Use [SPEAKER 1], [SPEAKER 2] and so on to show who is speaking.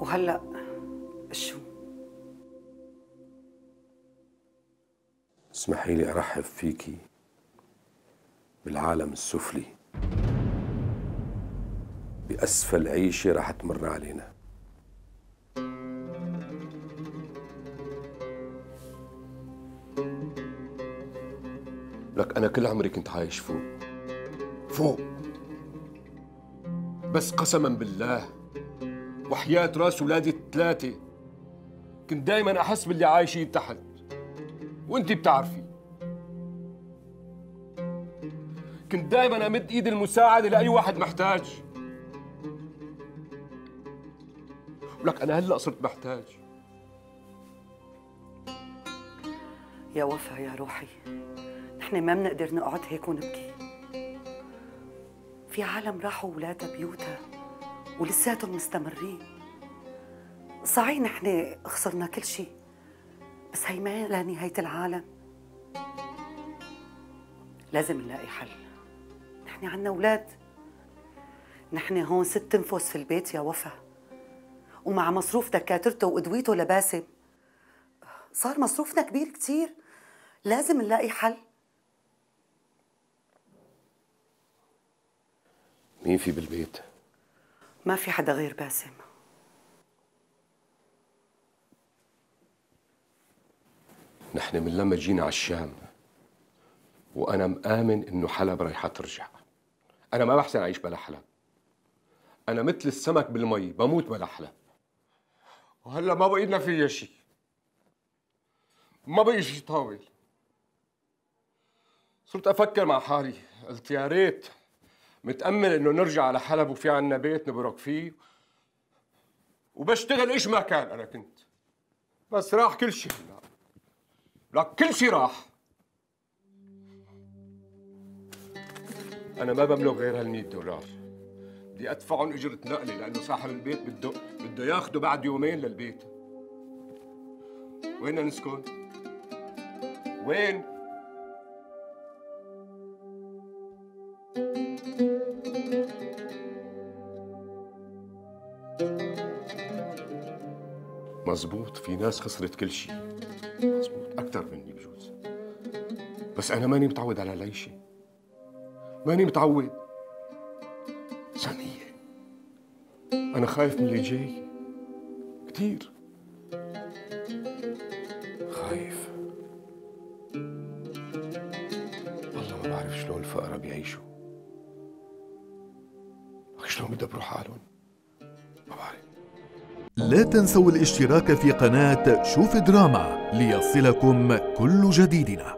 [SPEAKER 1] وهلأ شو؟
[SPEAKER 2] اسمحي لي أرحب فيكي بالعالم السفلي. بأسفل عيشه رح تمر علينا. لك أنا كل عمري كنت عايش فوق. فوق. بس قسما بالله وحياة راس ولادي الثلاثة كنت دايما أحس باللي عايشين تحت. وانت بتعرفي. كنت دايما أمد إيدي المساعدة لأي واحد محتاج. ولك أنا هلأ صرت محتاج.
[SPEAKER 1] يا وفا يا روحي نحن ما بنقدر نقعد هيك ونبكي. في عالم راحوا ولادها بيوتها. ولساتهم مستمرين. صحيح نحن خسرنا كل شيء بس هي ما لا نهاية العالم. لازم نلاقي حل. نحن عنا أولاد. نحن هون ست انفس في البيت يا وفا. ومع مصروف دكاترته وأدويته لباسم صار مصروفنا كبير كتير. لازم نلاقي حل.
[SPEAKER 2] مين في بالبيت؟
[SPEAKER 1] ما في حدا غير باسم.
[SPEAKER 2] نحن من لما جينا على الشام وأنا مآمن إنه حلب رايحة ترجع. أنا ما بحسن أعيش بلا حلب. أنا مثل السمك بالمي بموت بلا حلب. وهلأ ما بقينا فيها شيء ما بقي شيء طاول. صرت أفكر مع حالي قلت يا ريت متأمل إنه نرجع على حلب وفي عنا بيت نبرك فيه. وبشتغل إيش ما كان أنا كنت. بس راح كل شيء. لا لك كل شيء راح. أنا ما بملك غير هال 100 دولار. بدي أدفعهم أجرة نقلة لأنه صاحب البيت بده بده ياخده بعد يومين للبيت. وين نسكن؟ وين؟ مزبوط في ناس خسرت كل شيء. مزبوط أكثر مني بجوز. بس أنا ماني متعود على العيشة ماني متعود. سامية أنا خايف من اللي جاي. كثير خايف. والله ما بعرف شلون الفقراء بيعيشوا. شلون بدبروا حالهم؟ ما بعرف.
[SPEAKER 3] لا تنسوا الاشتراك في قناة شوف دراما ليصلكم كل جديدنا.